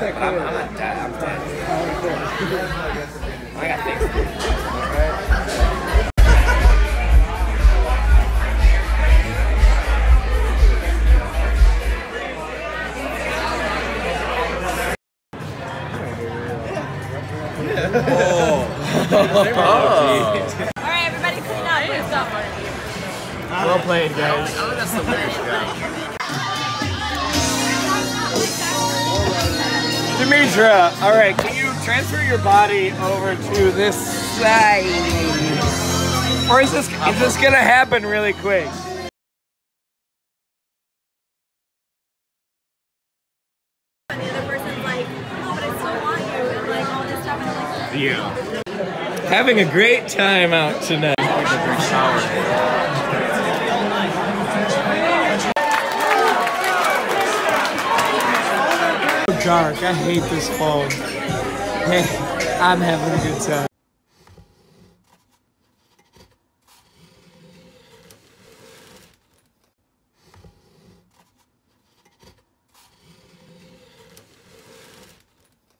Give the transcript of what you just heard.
take that I'm. I'm not dead. I'm dead. I got things to do. All right, everybody clean up. Please stop. Well played, guys. Oh, that's the winner's guy. Demetra, all right, can you transfer your body over to this side? Or is this is this gonna happen really quick? And the other person's like, oh, but I still want you, and like all this stuff, and I'm like, You. Having a great time out tonight. Dark, I hate this phone. Hey, I'm having a good time.